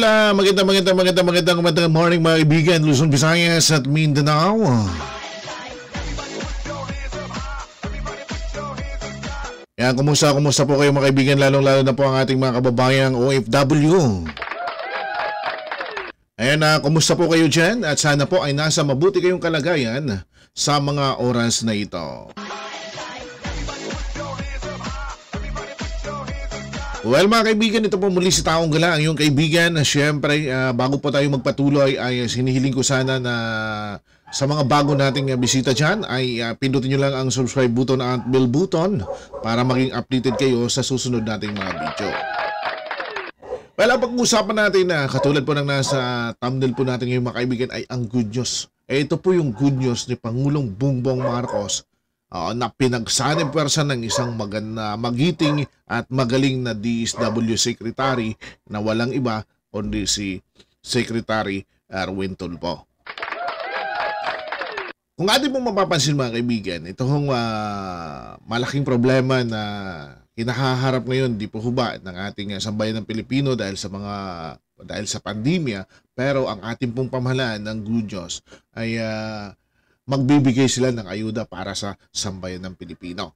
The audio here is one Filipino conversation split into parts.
Hola, magandang magandang magandang magandang magandang morning mga kaibigan, Luzon, Visayas at Mindanao. Yan, kumusta, kumusta po kayo mga kaibigan, lalong-lalo na po ang ating mga kababayang OFW. Ayan na, kumusta po kayo dyan? At sana po ay nasa mabuti kayong kalagayan sa mga oras na ito. Well mga kaibigan, ito po muli si Taong Gala, ang iyong kaibigan. Siyempre, ah, bago po tayo magpatuloy ay sinihiling ko sana na sa mga bago nating ah, bisita dyan ay ah, pindutin nyo lang ang subscribe button at bell button para maging updated kayo sa susunod nating mga video. Well, ang pag-uusapan natin na katulad po ng nasa thumbnail po natin ngayon mga kaibigan ay ang good news. Eh, ito po yung good news ni Pangulong Bongbong Marcos uh, na pinagsanib pwersa ng isang maganda, magiting at magaling na DSW Secretary na walang iba kundi si Secretary Erwin Tulpo. Kung atin pong mapapansin mga kaibigan, ito hong ah, malaking problema na kinakaharap ngayon, di po huba, ng ating ah, sambayan ng Pilipino dahil sa mga dahil sa pandemya, pero ang ating pong pamahalaan ng good news ay ah, magbibigay sila ng ayuda para sa sambayan ng Pilipino.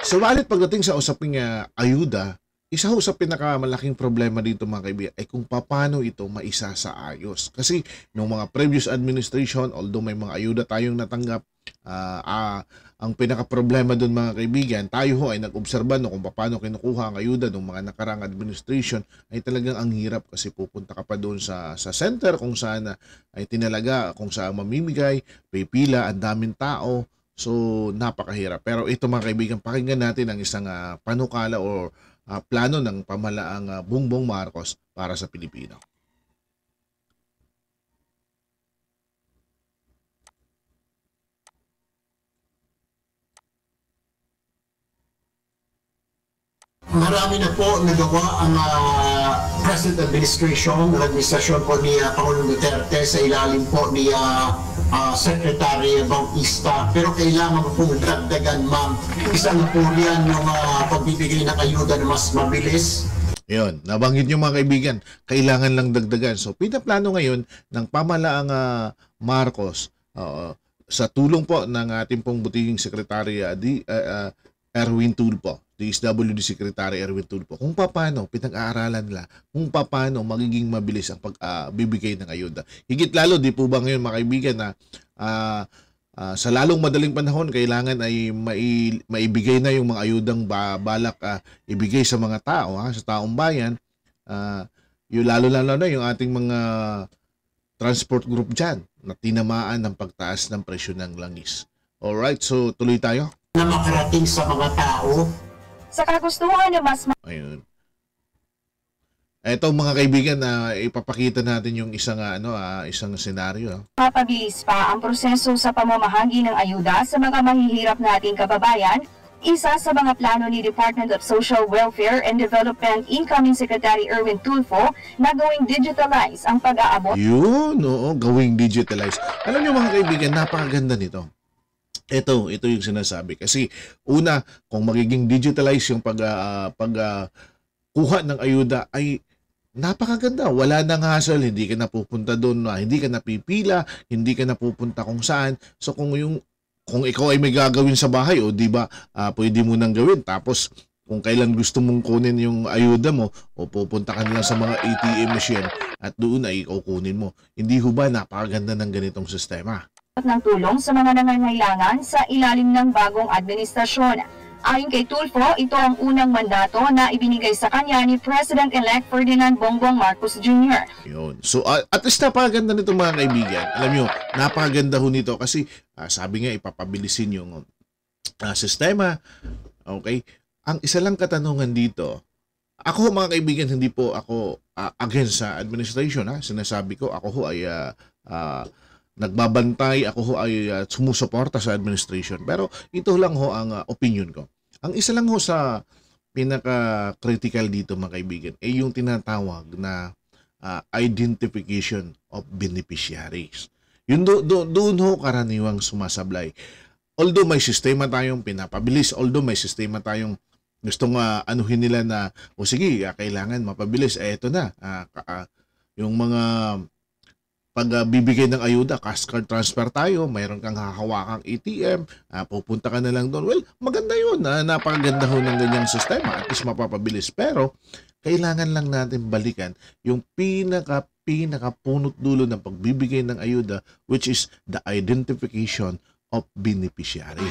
Subalit pagdating sa usaping ah, ayuda, isa ho sa pinakamalaking problema dito mga kaibigan ay kung paano ito maisa sa ayos. Kasi nung mga previous administration, although may mga ayuda tayong natanggap, ah, ah, ang pinaka-problema doon mga kaibigan, tayo ho ay nag-obserba no kung paano kinukuha ang ayuda ng mga nakarang administration ay talagang ang hirap kasi pupunta ka pa doon sa, sa center kung saan ah, ay tinalaga, kung saan mamimigay, pipila, ang daming tao, So, napakahirap. Pero ito mga kaibigan, pakinggan natin ang isang ah, panukala o ah, plano ng pamalaang ah, Bongbong Marcos para sa Pilipino. Marami na po nagawa ang ah, present administration, ng administrasyon po ni ah, Pangulong Duterte sa ilalim po ni ah, ah, Secretary Bautista. Pero kailangan po dagdagan, ma'am. Isa na po riyan yung ah, pagbibigay ng ayuda na mas mabilis, Yun, nabanggit nyo mga kaibigan, kailangan lang dagdagan. So, pinaplano ngayon ng pamalaang ah, Marcos oo, sa tulong po ng ating pong butiging sekretary ah, di, ah, ah, Erwin Tulpo, DSWD Secretary Erwin Tulpo, kung paano pinag-aaralan nila, kung paano magiging mabilis ang pagbibigay ng ayuda. Higit lalo, di po ba ngayon mga kaibigan na ah, ah, sa lalong madaling panahon, kailangan ay mai, maibigay na yung mga ayudang ba, balak ah, ibigay sa mga tao, ha, sa taong bayan, ah, yung lalo-lalo na yung ating mga transport group dyan na tinamaan ng pagtaas ng presyo ng langis. Alright, so tuloy tayo. na makarating sa mga tao. Sa kagustuhan na mas Ayun. Ito mga kaibigan na ipapakita natin yung isang ah, ano ah, isang senaryo. ah. mapabilis pa ang proseso sa pamamahagi ng ayuda sa mga mahihirap nating kababayan, isa sa mga plano ni Department of Social Welfare and Development Incoming Secretary Erwin Tulfo na gawing digitalize ang pag-aabot Yun, oo, gawing digitalize. Alam niyo mga kaibigan, napakaganda nito. Ito, ito yung sinasabi. Kasi una, kung magiging digitalize yung pag, ah, pag ah, kuha ng ayuda ay napakaganda. Wala nang hassle, hindi ka napupunta doon, hindi ka napipila, hindi ka napupunta kung saan. So kung yung kung ikaw ay may gagawin sa bahay o di ba ah, pwede mo nang gawin tapos kung kailan gusto mong kunin yung ayuda mo o pupunta ka lang sa mga ATM machine at doon ay kukunin mo. Hindi ho ba napakaganda ng ganitong sistema? Ng tulong sa mga nangangailangan sa ilalim ng bagong administrasyon. Ayon kay Tulfo, ito ang unang mandato na ibinigay sa kanya ni President-elect Ferdinand Bongbong Marcos Jr. Yun. So, uh, at least napakaganda nito mga kaibigan. Alam nyo, napakaganda ho nito kasi ah, sabi nga ipapabilisin yung ah, sistema. Okay? Ang isa lang katanungan dito, ako mga kaibigan, hindi po ako ah, against sa administration. Ha? Sinasabi ko, ako ho ay ah, ah, nagbabantay, ako ho ay ah, sumusuporta sa administration. Pero ito lang ho ang ah, opinion ko. Ang isa lang ho sa pinaka-critical dito mga kaibigan ay yung tinatawag na ah, identification of beneficiaries. Yun do, do, doon ho karaniwang sumasablay. Although may sistema tayong pinapabilis, although may sistema tayong gustong ah, anuhin nila na o sige, ah, kailangan mapabilis. Eh ito na. ka- ah, yung mga pag ah, bibigay ng ayuda, cash card transfer tayo, mayroon kang hahawakang ATM, ah, pupunta ka na lang doon. Well, maganda yun. Ah, napakaganda ho ng ganyang sistema. At least mapapabilis. Pero, kailangan lang natin balikan yung pinaka pinaka punot dulo ng pagbibigay ng ayuda which is the identification of beneficiary.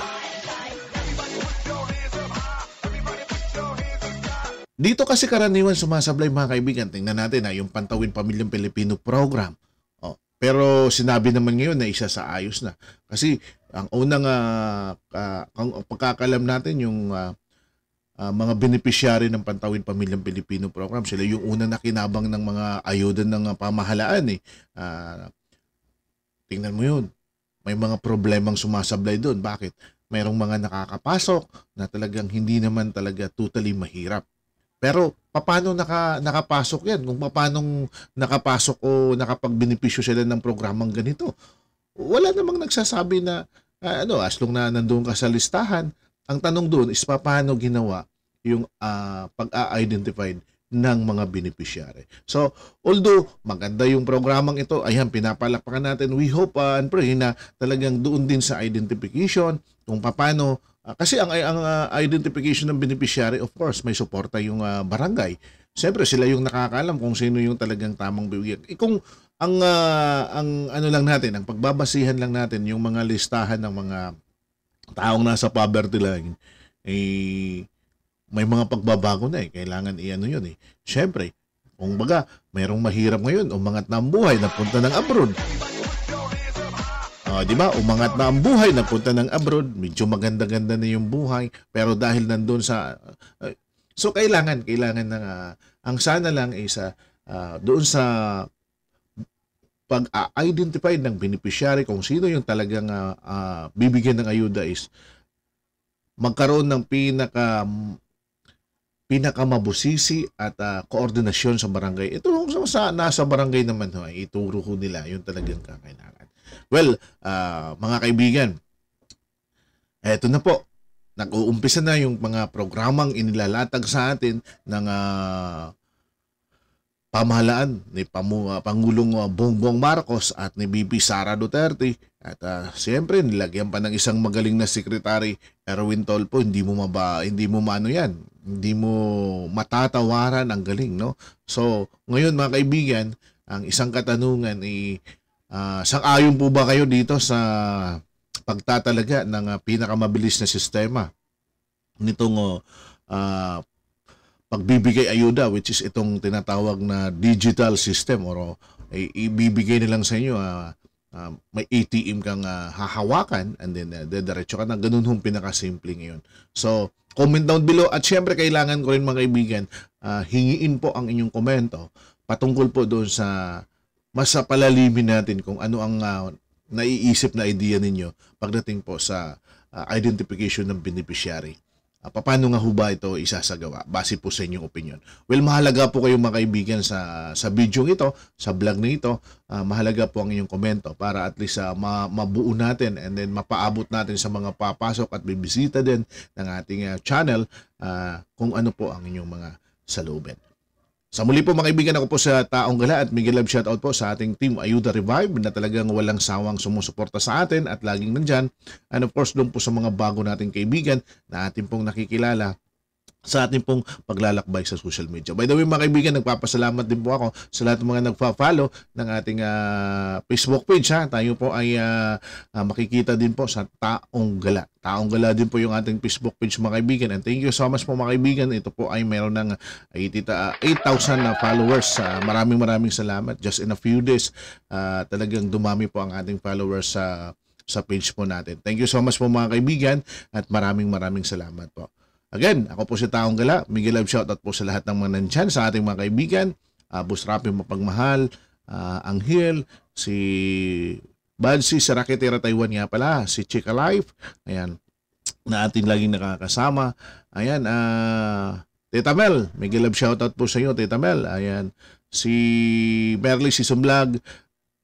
Dito kasi karaniwan sumasablay mga kaibigan. Tingnan natin na yung Pantawin Pamilyang Pilipino program. Pero sinabi naman ngayon na isa sa ayos na. Kasi ang unang ah, ah, ang pagkakalam natin yung ah, ah, mga beneficiary ng Pantawin Pamilyang Pilipino program, sila yung unang nakinabang ng mga ayuda ng ah, pamahalaan eh. Ah, tingnan mo yun. May mga problemang sumasablay doon. Bakit? Mayroong mga nakakapasok na talagang hindi naman talaga totally mahirap. Pero paano naka, nakapasok yan? Kung paano nakapasok o nakapagbenepisyo sila ng programang ganito? Wala namang nagsasabi na ah, ano, as long na nandoon ka sa listahan, ang tanong doon is paano ginawa yung ah, pag-a-identify ng mga beneficiary. So, although maganda yung programang ito, ayan, pinapalakpakan natin. We hope ah, and pray na talagang doon din sa identification, kung paano Ah, kasi ang ang ah, identification ng beneficiary of course may suporta yung ah, barangay. Siyempre sila yung nakakaalam kung sino yung talagang tamang bibigyan. Eh, kung ang ah, ang ano lang natin, ang pagbabasihan lang natin yung mga listahan ng mga taong nasa poverty line eh may mga pagbabago na eh. Kailangan i-ano yun eh. Siyempre, kung baga, mayroong mahirap ngayon, umangat na ang buhay, napunta ng abroad. Ah, di ba? Umangat na ang buhay, napunta ng abroad, medyo maganda-ganda na yung buhay, pero dahil nandun sa ah, so kailangan kailangan ng ah, ang sana lang is ah, doon sa pag-identify ng beneficiary kung sino yung talagang ah, ah, bibigyan ng ayuda is magkaroon ng pinaka pinakamabusisi at ah, koordinasyon sa barangay. Ito sa nasa barangay naman ho, ay ituro ho nila yung talagang kakailangan. Well, ah, mga kaibigan, eto na po. Nag-uumpisa na yung mga programang inilalatag sa atin ng ah, pamahalaan ni Pamu- ah, Pangulong Bongbong Marcos at ni BP Sara Duterte. At ah, siyempre, nilagyan pa ng isang magaling na sekretary, Erwin Tolpo, hindi mo maba, hindi mo maano yan. Hindi mo matatawaran ang galing, no? So, ngayon mga kaibigan, ang isang katanungan ay ah, sang-ayon po ba kayo dito sa pagtatalaga ng ah, pinakamabilis na sistema nitong ah, pagbibigay ayuda which is itong tinatawag na digital system or ay ibibigay na lang sa inyo ah, ah, may ATM kang ah, hahawakan and then uh, dediretso ka na ganun hong pinakasimple ngayon. So, comment down below at syempre kailangan ko rin mga kaibigan ah, hingiin po ang inyong komento patungkol po doon sa mas sa palalimin natin kung ano ang ah, naiisip na idea ninyo pagdating po sa ah, identification ng beneficiary. Uh, paano nga ho ba ito isasagawa? Base po sa inyong opinion. Well, mahalaga po kayong mga kaibigan sa, sa video ito, sa vlog na ito. Ah, mahalaga po ang inyong komento para at least ah, ma- mabuo natin and then mapaabot natin sa mga papasok at bibisita din ng ating ah, channel ah, kung ano po ang inyong mga salubin. Sa muli po mga kaibigan, ako po sa Taong Gala at Miguel Love shoutout po sa ating team Ayuda Revive na talagang walang sawang sumusuporta sa atin at laging nandyan. And of course, doon po sa mga bago nating kaibigan na ating pong nakikilala sa ating pong paglalakbay sa social media. By the way mga kaibigan, nagpapasalamat din po ako sa lahat ng mga nagpa-follow ng ating ah, Facebook page. Ha? Tayo po ay ah, ah, makikita din po sa Taong Gala. Taong Gala din po yung ating Facebook page mga kaibigan. And thank you so much po mga kaibigan. Ito po ay meron ng 80 ah, 8,000 na followers. Ah, maraming maraming salamat. Just in a few days, ah, talagang dumami po ang ating followers sa sa page po natin. Thank you so much po mga kaibigan at maraming maraming salamat po. Again, ako po si Taong Gala. Miguel Love shoutout po sa lahat ng mga nandyan, sa ating mga kaibigan. Uh, Bus Rapi Mapagmahal, uh, Anghel, si Badsi, sa Raketera Taiwan nga pala, si Chika Life, ayan, na ating laging nakakasama. Ayan, ah, Tita Mel, Miguel Love shoutout po sa iyo, Tita Mel. Ayan, si Merly si Vlog,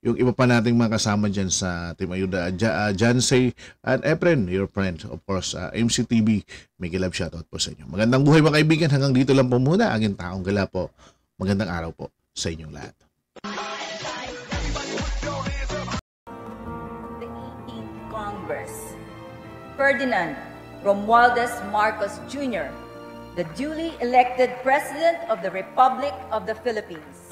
yung iba pa nating mga kasama dyan sa Team Ayuda, ja, uh, Jansay and Efren, your friend, of course, uh, MCTV, may love shoutout po sa inyo. Magandang buhay mga kaibigan, hanggang dito lang po muna, aging taong gala po. Magandang araw po sa inyong lahat. the 18th Congress. Ferdinand Romualdez Marcos Jr., the duly elected President of the Republic of the Philippines.